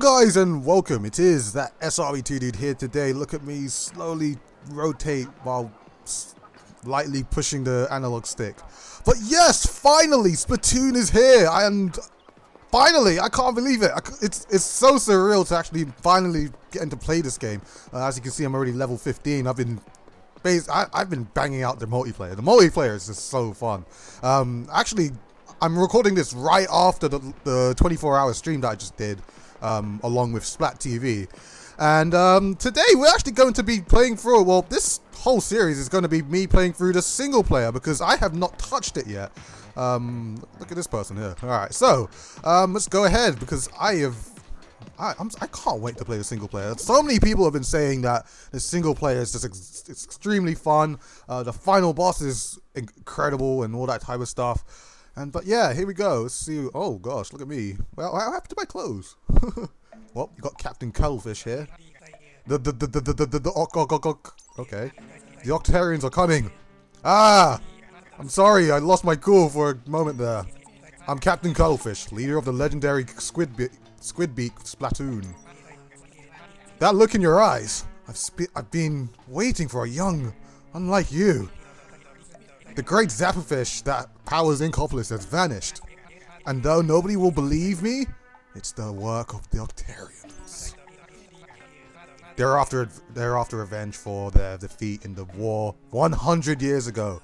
Guys and welcome. It is that SRB2 dude here today. Look at me slowly rotate while lightly pushing the analog stick. But yes, finally Splatoon is here and finally, I can't believe it. It's it's so surreal to actually finally getting to play this game. Uh, as you can see, I'm already level 15. I've been I, have been banging out the multiplayer. The multiplayer is just so fun. Um, actually, I'm recording this right after the, the 24 hour stream that I just did, um, along with Splat TV. And um, today we're actually going to be playing through, well, this whole series is going to be me playing through the single player because I have not touched it yet. Um, look at this person here. All right, so um, let's go ahead because I have I, I'm, I can not wait to play the single player. So many people have been saying that the single player is just ex extremely fun. Uh, the final boss is incredible and all that type of stuff. And but yeah, here we go. Let's see. Oh gosh, look at me. Well, what happened to my clothes? well, you got Captain Cuttlefish here. The the the the the the, the, the ok, ok, ok, the Octarians are coming. Ah, I'm sorry, I lost my cool for a moment there. I'm Captain Cuttlefish, leader of the legendary Squid Be Squidbeak Splatoon. That look in your eyes. I've I've been waiting for a young, unlike you. The great Zapperfish that powers Inkopolis has vanished. And though nobody will believe me, it's the work of the Octarians. They're after, they're after revenge for their defeat in the war 100 years ago.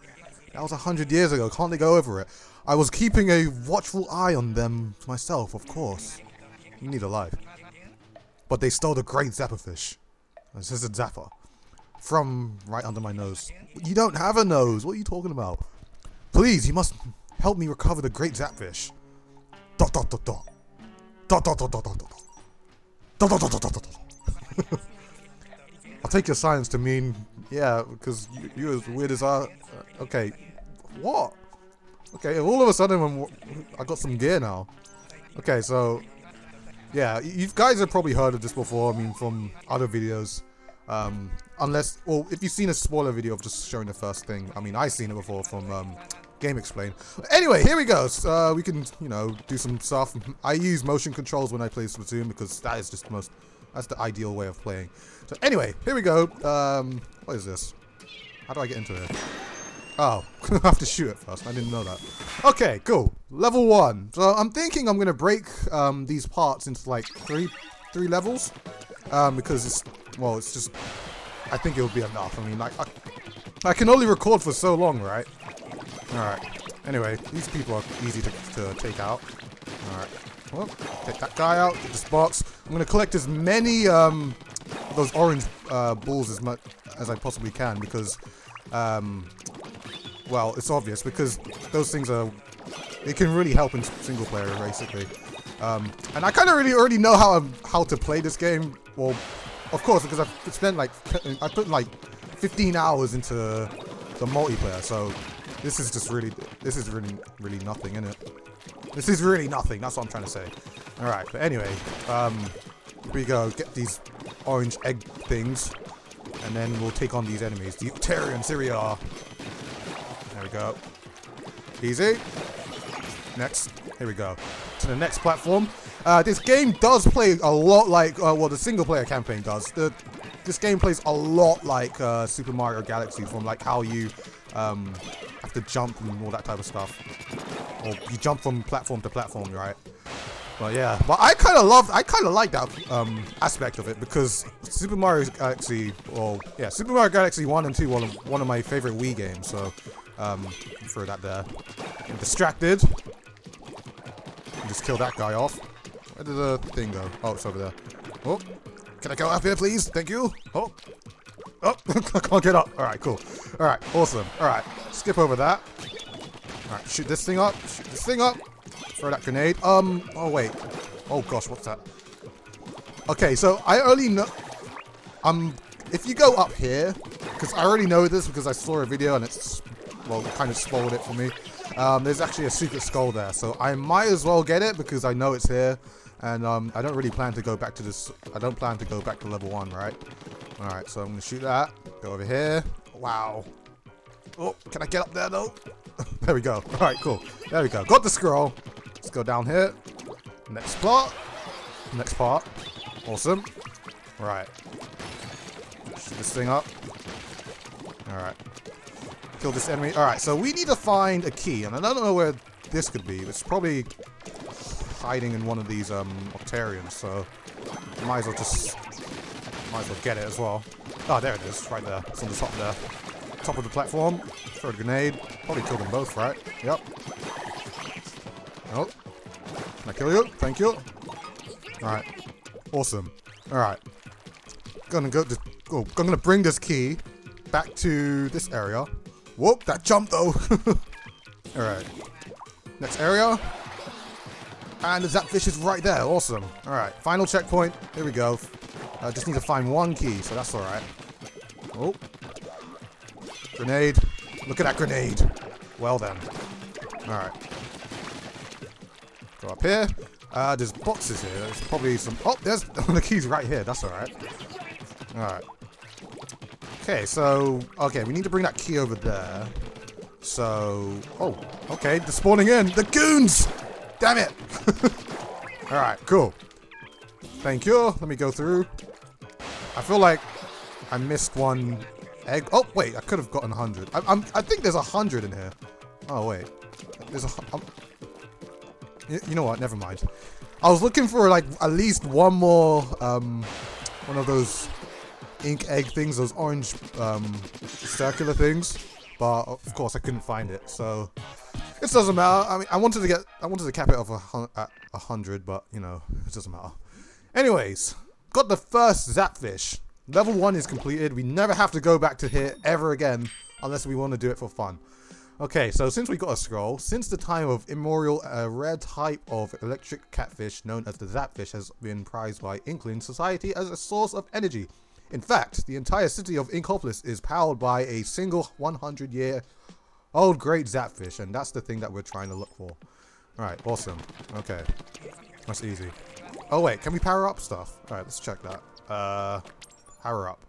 That was 100 years ago, can't they go over it? I was keeping a watchful eye on them myself, of course. You need a life. But they stole the great Zapperfish. This is a Zapper from right under my nose. You don't have a nose. What are you talking about? Please, you must help me recover the great Zapfish. Dot dot dot dot. Dot dot dot dot dot dot. Dot dot dot dot dot dot. I'll take your science to mean, yeah, because you, you're as weird as I. Uh, okay, what? Okay, all of a sudden I'm, I got some gear now. Okay, so yeah, you guys have probably heard of this before. I mean, from other videos. Um, unless, well, if you've seen a spoiler video of just showing the first thing, I mean, I've seen it before from um, GameXplain. Anyway, here we go. So, uh, we can, you know, do some stuff. I use motion controls when I play Splatoon because that is just the most, that's the ideal way of playing. So anyway, here we go. Um, what is this? How do I get into it? Oh, I have to shoot it first. I didn't know that. Okay, cool. Level one. So I'm thinking I'm gonna break um, these parts into like three, three levels, um, because it's well, it's just, I think it'll be enough. I mean, like, I, I can only record for so long, right? Alright. Anyway, these people are easy to, to take out. Alright. Well, take that guy out, get this box. I'm going to collect as many, um, those orange, uh, balls as much as I possibly can because, um, well, it's obvious because those things are, it can really help in single player, basically. Um, and I kind of really already know how how to play this game. Well, of course, because I've spent like, I put like 15 hours into the multiplayer, so this is just really, this is really, really nothing, isn't it? This is really nothing, that's what I'm trying to say. Alright, but anyway, um, we go, get these orange egg things, and then we'll take on these enemies. The Octarians, here we are. There we go. Easy. Next, here we go. To the next platform. Uh, this game does play a lot like, uh, well, the single player campaign does. The, this game plays a lot like uh, Super Mario Galaxy from like how you um, have to jump and all that type of stuff. Or you jump from platform to platform, right? But yeah, but I kind of love, I kind of like that um, aspect of it because Super Mario Galaxy, well, yeah, Super Mario Galaxy 1 and 2 were one of my favorite Wii games, so um, throw that there. I'm distracted. Just kill that guy off. Where did the thing go? Oh, it's over there. Oh, can I go up here, please? Thank you. Oh, oh, I can't get up. All right, cool. All right, awesome. All right, skip over that. All right, shoot this thing up. Shoot this thing up. Throw that grenade. Um, oh wait. Oh gosh, what's that? Okay, so I only know. Um, if you go up here, because I already know this because I saw a video and it's well, kind of spoiled it for me. Um, there's actually a secret skull there, so I might as well get it because I know it's here. And um, I don't really plan to go back to this. I don't plan to go back to level one, right? All right, so I'm gonna shoot that. Go over here. Wow. Oh, can I get up there though? there we go. All right, cool. There we go. Got the scroll. Let's go down here. Next part. Next part. Awesome. Right. Shoot this thing up. Alright. Kill this enemy. Alright, so we need to find a key, and I don't know where this could be. It's probably hiding in one of these um, Octarians, so might as well just might as well get it as well. Oh, there it is, right there. It's on the top there. Top of the platform. Throw a grenade. Probably kill them both, right? Yep. Oh. Can I kill you? Thank you. Alright. Awesome. Alright. Gonna go, just, oh, I'm gonna bring this key back to this area. Whoop, that jump though. Alright. Next area. And the Zapfish is right there. Awesome. Alright, final checkpoint. Here we go. I just need to find one key, so that's alright. Oh. Grenade. Look at that grenade. Well then. Alright. Go up here. Uh, there's boxes here. There's probably some... Oh, there's the keys right here. That's alright. Alright. Okay, so... Okay, we need to bring that key over there. So... Oh, okay. They're spawning in. The goons! Damn it! alright, cool. Thank you. Let me go through. I feel like I missed one egg. Oh, wait. I could have gotten 100. I, I'm, I think there's 100 in here. Oh, wait. There's a... Um, you know what? Never mind. I was looking for like at least one more um, one of those ink egg things, those orange um, circular things, but of course I couldn't find it. So it doesn't matter. I mean, I wanted to get, I wanted to cap it off a, at hundred, but you know, it doesn't matter. Anyways, got the first Zapfish. Level one is completed. We never have to go back to here ever again, unless we want to do it for fun. Okay, so since we got a scroll, since the time of immemorial, a rare type of electric catfish known as the zapfish has been prized by Inkling society as a source of energy. In fact, the entire city of Inkopolis is powered by a single 100 old great zapfish, and that's the thing that we're trying to look for. Alright, awesome. Okay, that's easy. Oh wait, can we power up stuff? Alright, let's check that. Uh, power up.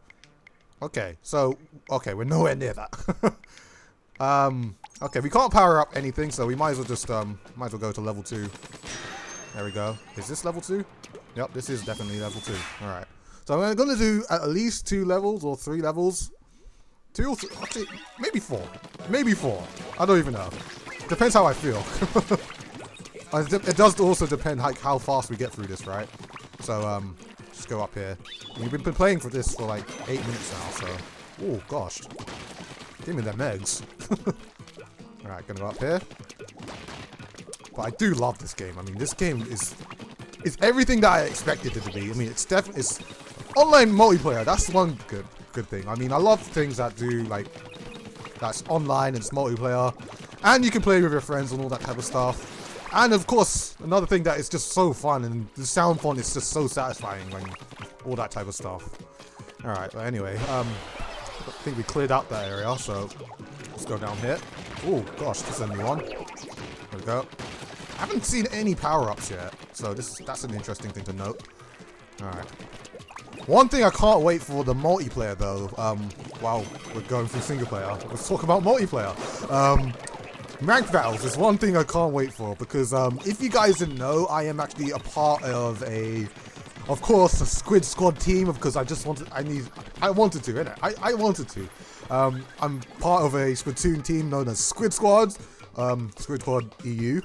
Okay, so, okay, we're nowhere near that. Um, okay, we can't power up anything, so we might as well just, um, might as well go to level 2. There we go. Is this level 2? Yep, this is definitely level 2. Alright. So I'm going to do at least two levels or three levels. Two or three, maybe four. Maybe four. I don't even know. Depends how I feel. it does also depend like how fast we get through this, right? So, um, just go up here. We've been playing for this for like eight minutes now, so... Oh, gosh. Give me them eggs. Alright, gonna go up here. But I do love this game. I mean, this game is is everything that I expected it to be. I mean, it's definitely it's online multiplayer. That's one good good thing. I mean, I love things that do like that's online and it's multiplayer, and you can play with your friends and all that type of stuff. And of course, another thing that is just so fun and the sound font is just so satisfying when all that type of stuff. All right, but anyway, um, I think we cleared out that area, so let's go down here. Oh gosh, this is a new one. There we go. I haven't seen any power-ups yet, so this that's an interesting thing to note. Alright. One thing I can't wait for the multiplayer though, um, while we're going through single player, let's talk about multiplayer. Um, ranked battles is one thing I can't wait for because um, if you guys didn't know, I am actually a part of a of course, a Squid Squad team because I just wanted, I need, I wanted to, innit? I, I wanted to. Um, I'm part of a Splatoon team known as Squid Squad, um, Squid Squad EU.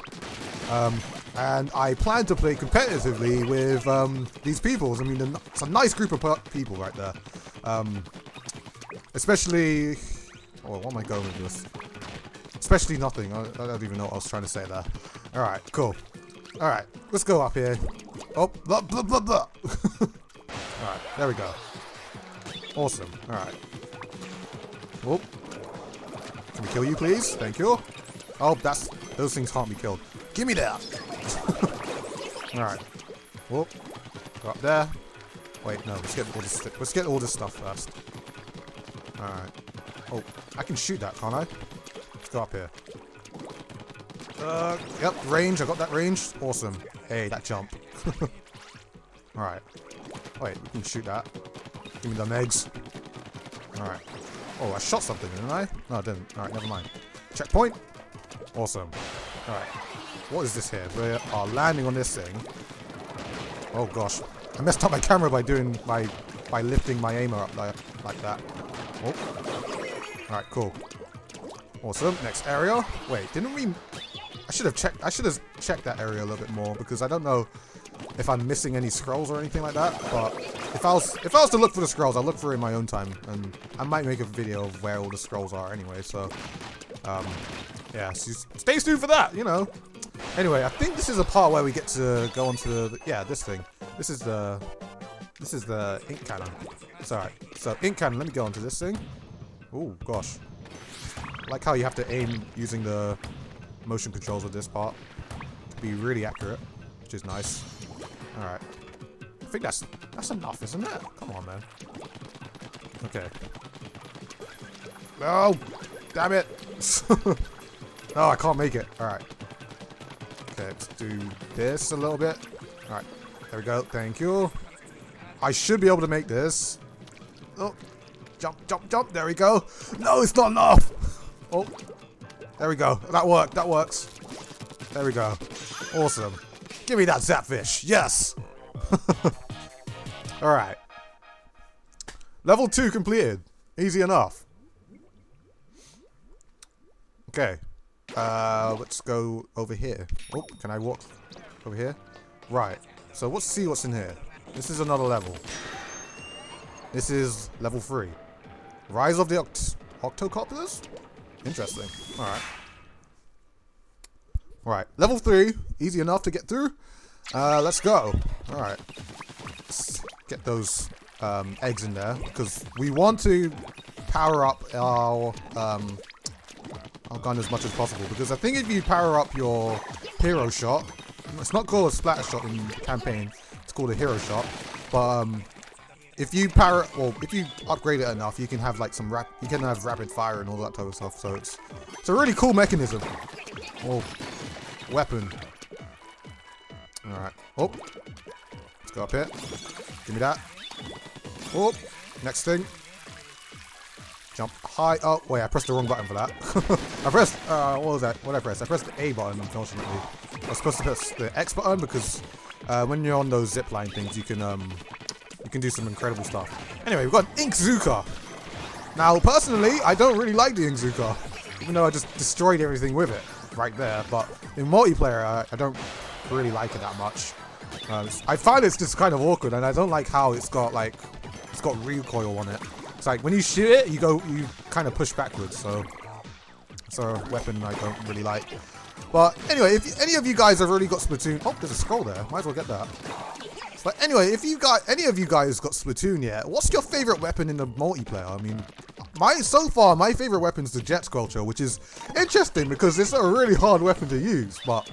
Um, and I plan to play competitively with um, these people. I mean, it's a nice group of people right there. Um, especially, oh, what am I going with this? Especially nothing. I, I don't even know what I was trying to say there. All right, cool. All right, let's go up here. Oh, blah, blah, blah, blah. Alright, there we go. Awesome. Alright. Oh. Can we kill you, please? Thank you. Oh, that's... Those things can't be killed. Give me that! Alright. Whoop. Go up there. Wait, no, let's get all this, let's get all this stuff first. Alright. Oh, I can shoot that, can't I? Let's go up here. Uh, yep, range. I got that range. Awesome. Hey, that jump. Alright. Wait, we can shoot that. Give me them eggs. Alright. Oh, I shot something, didn't I? No, I didn't. Alright, never mind. Checkpoint. Awesome. Alright. What is this here? We are landing on this thing. Oh, gosh. I messed up my camera by doing my by lifting my aimer up like like that. Oh. All right, cool. Awesome. Next area. Wait, didn't we? I should have checked. I should have checked that area a little bit more because I don't know if I'm missing any scrolls or anything like that. But if I was if I was to look for the scrolls, I'll look for it in my own time, and I might make a video of where all the scrolls are anyway. So, um, yeah, so stay tuned for that. You know. Anyway, I think this is a part where we get to go onto the yeah this thing. This is the this is the ink cannon. It's alright. So ink cannon. Let me go onto this thing. Oh gosh. Like how you have to aim using the motion controls with this part to be really accurate, which is nice. All right. I think that's that's enough, isn't it? Come on, man. Okay. No! Damn it! oh, I can't make it. All right. Okay, let's do this a little bit. All right. There we go. Thank you. I should be able to make this. Oh. Jump, jump, jump. There we go. No, it's not enough. Oh. There we go. That worked. That works. There we go. Awesome. Give me that zapfish. Yes. All right. Level 2 completed. Easy enough. Okay. Uh, let's go over here. Oh, can I walk over here? Right. So let's see what's in here. This is another level. This is level 3. Rise of the Oct Octocopters? Interesting. Alright. Alright, level 3. Easy enough to get through. Uh, let's go. Alright. Get those um, eggs in there. Because we want to power up our, um, our gun as much as possible. Because I think if you power up your hero shot, it's not called a splatter shot in the campaign. It's called a hero shot. But um, if you power, well, if you upgrade it enough, you can have like some rap, you can have rapid fire and all that type of stuff. So it's it's a really cool mechanism. Oh, weapon. All right. Oh, let's go up here. Give me that. Oh, next thing. Jump high. Oh, wait, I pressed the wrong button for that. I pressed, uh, what was that? What did I press? I pressed the A button, unfortunately. I was supposed to press the X button because uh, when you're on those zipline things, you can um, you can do some incredible stuff. Anyway, we've got an Inkzooka. Now, personally, I don't really like the Inkzooka, even though I just destroyed everything with it right there. But in multiplayer, I, I don't really like it that much. Uh, I find it's just kind of awkward, and I don't like how it's got like it's got recoil on it. It's like when you shoot it, you go you kind of push backwards. So it's a weapon I don't really like. But anyway, if any of you guys have really got Splatoon, oh, there's a scroll there. Might as well get that. But anyway, if you got any of you guys got Splatoon yet, what's your favorite weapon in the multiplayer? I mean, my so far my favorite weapon is the Jet Squelcher, which is interesting because it's a really hard weapon to use. But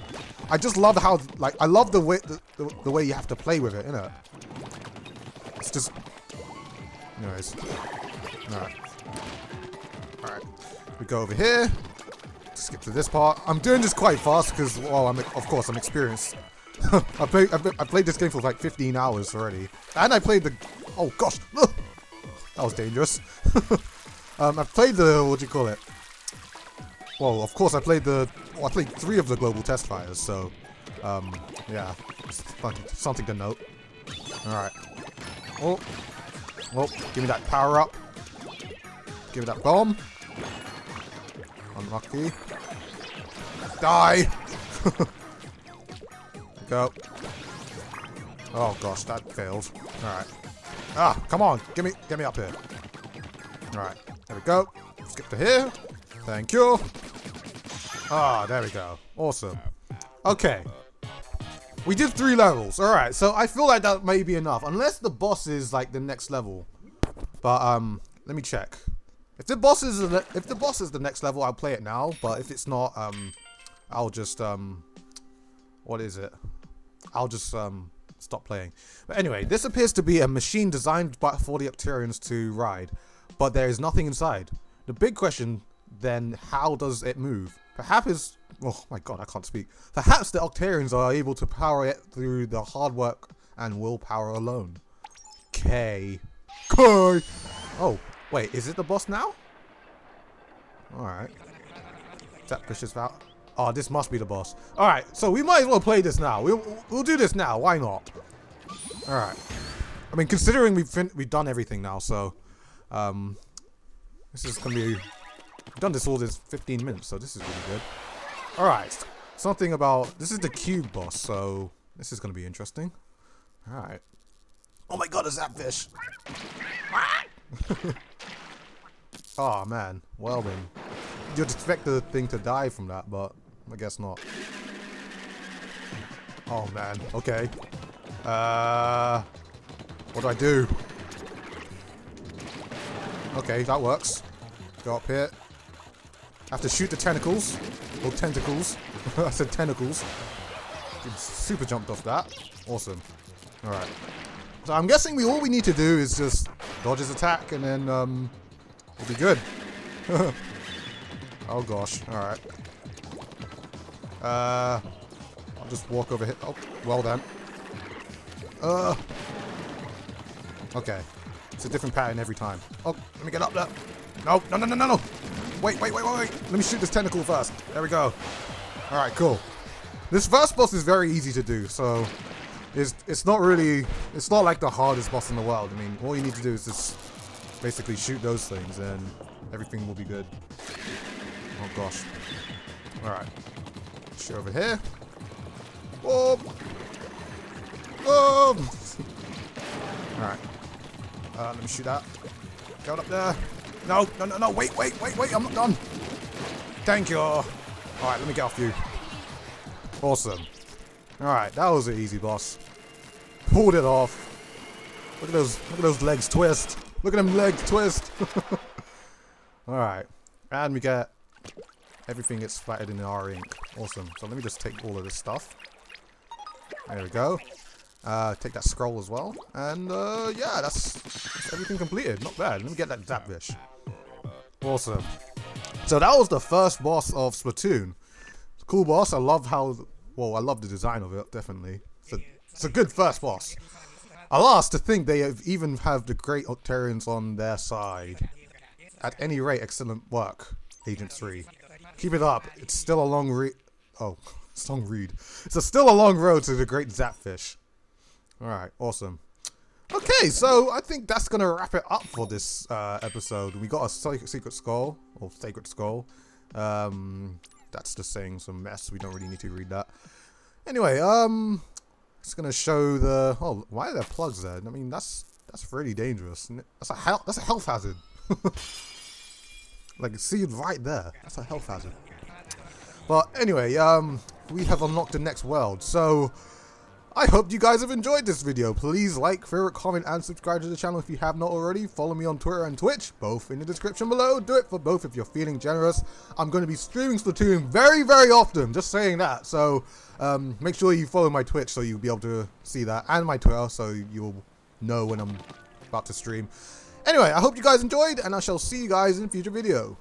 I just love how like I love the way the, the, the way you have to play with it, know. It's just, anyways. All right, all right. We go over here. Skip to this part. I'm doing this quite fast because, well, I'm of course I'm experienced I played I played this game for like 15 hours already, and I played the. Oh gosh, that was dangerous. um, I played the what do you call it? Well, of course I played the. Well, I played three of the global test fires, so um, yeah, something to note. All right. Oh, oh, give me that power up. Give me that bomb. Unlucky. Die. Go. Oh gosh, that fails. Alright. Ah, come on, get me get me up here. Alright, there we go. Skip to here. Thank you. Ah, there we go. Awesome. Okay. We did three levels. Alright, so I feel like that may be enough. Unless the boss is like the next level. But um, let me check. If the boss is the, if the boss is the next level, I'll play it now. But if it's not, um, I'll just um, what is it? I'll just um, stop playing. But anyway, this appears to be a machine designed by, for the Octarians to ride, but there is nothing inside. The big question then, how does it move? Perhaps oh my god, I can't speak. Perhaps the Octarians are able to power it through the hard work and willpower alone. K. K. Oh, wait, is it the boss now? Alright. That Vicious out. Oh, this must be the boss. Alright, so we might as well play this now. We'll, we'll do this now. Why not? Alright. I mean, considering we've we've done everything now, so um, this is gonna be we've done this all this 15 minutes, so this is really good. All right, something about this is the cube boss, so this is gonna be interesting. All right. Oh my God, a zapfish! oh man, well then, you'd expect the thing to die from that, but I guess not. Oh man, okay. Uh, what do I do? Okay, that works. Go up here. Have to shoot the tentacles. Or tentacles. I said tentacles. Super jumped off that. Awesome. Alright. So I'm guessing we all we need to do is just dodge his attack and then um we'll be good. oh gosh. Alright. Uh I'll just walk over here. Oh, well done. Uh Okay. It's a different pattern every time. Oh, let me get up there. No, no, no, no, no, no. Wait, wait, wait, wait, wait. Let me shoot this tentacle first. There we go. All right, cool. This first boss is very easy to do, so it's it's not really it's not like the hardest boss in the world. I mean, all you need to do is just basically shoot those things, and everything will be good. Oh gosh. All right. Shoot over here. Whoa. Whoa. All right. Uh, let me shoot that. Going up there. No, no, no, no. Wait, wait, wait, wait. I'm not done. Thank you. All right, let me get off you. Awesome. All right, that was an easy boss. Pulled it off. Look at those, look at those legs twist. Look at them legs twist. All right, and we get everything gets splattered in our ink. Awesome. So let me just take all of this stuff. There we go. Uh, take that scroll as well. And uh, yeah, that's, that's, everything completed. Not bad. Let me get that Zapfish. Awesome. So that was the first boss of Splatoon. Cool boss. I love how, well, I love the design of it, definitely. It's a, it's a good first boss. Alas, to think they have even have the Great Octarians on their side. At any rate, excellent work, Agent 3. Keep it up. It's still a long read. Oh, it's long read. It's a still a long road to the Great Zapfish. Alright, awesome. Okay, so I think that's going to wrap it up for this uh, episode. We got a secret skull, or sacred skull. Um, that's just saying some mess. We don't really need to read that. Anyway, um, it's going to show the... Oh, why are there plugs there? I mean, that's that's really dangerous. That's a, health, that's a health hazard. like, see it right there. That's a health hazard. But anyway, um, we have unlocked the next world. So... I hope you guys have enjoyed this video. Please like, favorite, comment, and subscribe to the channel if you have not already. Follow me on Twitter and Twitch, both in the description below. Do it for both if you're feeling generous. I'm going to be streaming Splatoon very, very often, just saying that. So um, make sure you follow my Twitch so you'll be able to see that, and my Twitter so you'll know when I'm about to stream. Anyway, I hope you guys enjoyed, and I shall see you guys in a future video.